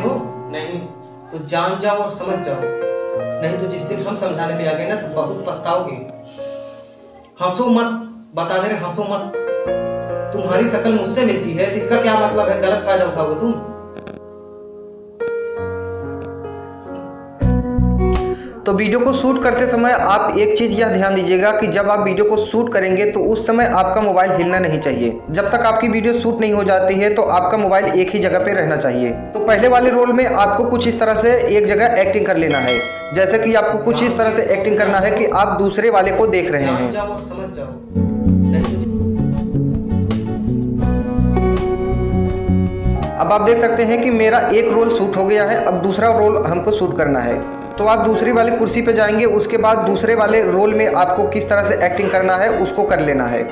चाहते हो? नहीं। तो जान जाओ और समझ जाओ। नहीं तो जिस दिन हम समझाने पे आ गए ना तो बहुत पछताओगे। हंसो मत, बता दे रहे, हंसो मत। तुम्हारी शक्ल मुझसे मिलती है तो इसका क्या मतलब है? गलत फ़ायदा उठाओगे तुम? तो वीडियो को शूट करते समय आप एक चीज़ यह ध्यान दीजिएगा कि जब आप वीडियो को शूट करेंगे तो उस समय आपका मोबाइल हिलना नहीं चाहिए। जब तक आपकी वीडियो शूट नहीं हो जाती है तो आपका मोबाइल एक ही जगह पे रहना चाहिए। तो पहले वाले रोल में आपको कुछ इस तरह से एक जगह एक्टिंग कर लेना है। जैसे कि आपको कुछ इस तरह से एक्टिंग करना है कि आप दूसरे वाले को देख रहे हैं। जाओ समझ जाओ। अब आप देख सकते हैं कि मेरा एक रोल शूट हो गया है अब दूसरा रोल हमको शूट करना है। तो आप दूसरी वाली कुर्सी पे जाएँगे, उसके बाद दूसरे वाले रोल में आपको किस तरह से एक्टिंग करना है, उसको कर लेना है।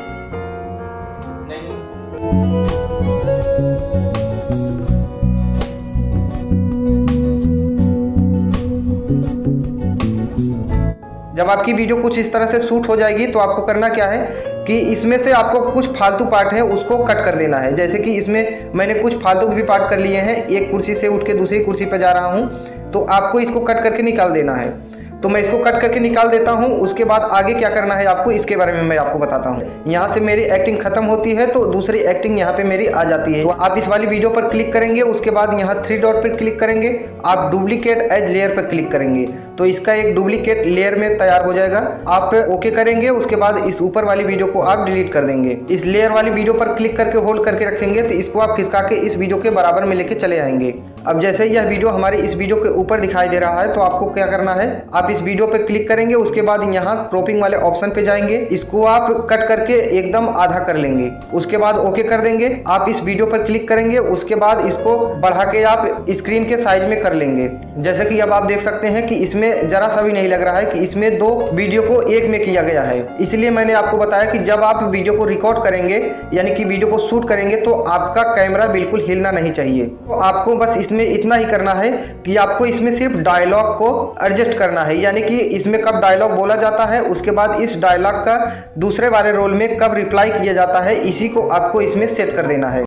जब आपकी वीडियो कुछ इस तरह से शूट हो जाएगी तो आपको करना क्या है कि इसमें से आपको कुछ फालतू पार्ट है, उसको कट कर देना है। जैसे कि इसमें मैंने कुछ फालतू भी पार्ट कर लिए हैं, एक कुर्सी से उठ के दूसरी कुर्सी पर जा रहा हूँ तो आपको इसको कट करके निकाल देना है। तो मैं इसको कट करके निकाल देता हूँ। उसके बाद आगे क्या करना है आपको, इसके बारे में मैं आपको बताता हूँ। यहाँ से मेरी एक्टिंग खत्म होती है तो दूसरी एक्टिंग यहाँ पे मेरी आ जाती है। तो आप इस वाली वीडियो पर क्लिक करेंगे, उसके बाद यहाँ थ्री डॉट पर क्लिक करेंगे। आप डुप्लीकेट एज लेयर पर क्लिक करेंगे। तो इसका एक डुप्लीकेट लेयर में तैयार हो जाएगा। आप ओके करेंगे, उसके बाद इस ऊपर वाली वीडियो को आप डिलीट कर देंगे। इस लेयर वाली वीडियो पर क्लिक करके होल्ड करके रखेंगे तो इसको आप खिसका के इस वीडियो के बराबर में लेके चले आएँगे। अब जैसे यह वीडियो हमारे इस वीडियो के ऊपर दिखाई दे रहा है तो आपको क्या करना है? आप इस वीडियो पे क्लिक करेंगे, उसके बाद यहाँ क्रोपिंग वाले ऑप्शन पे जाएँगे। इसको आप कट करके एकदम आधा कर लेंगे। उसके बाद ओके कर देंगे। आप इस वीडियो पर क्लिक करेंगे, उसके बाद इसको बढ़ा के आप स्क्रीन के साइज़ में कर लेंगे। जैसे कि अब आप देख सकते हैं कि इसमें जरा सा भी नहीं लग रहा है कि इसमें दो वीडियो को एक में किया गया है। इसलिए मैंने आपको बताया कि जब आप वीडियो को रिकॉर्ड करेंगे, यानी कि वीडियो को शूट करेंगे तो आपका कैमरा बिल्कुल हिलना नहीं चाहिए। तो आपको बस इसमें इतना ही करना है कि आपको इसमें सिर्फ़ डायलॉग को एडजस्ट करना है यानी कि इसमें कब डायलॉग बोला जाता है, उसके बाद इस डायलॉग का दूसरे वाले रोल में कब रिप्लाई किया जाता है, इसी को आपको इसमें सेट कर देना है।